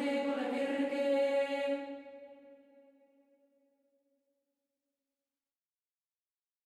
Devo la mia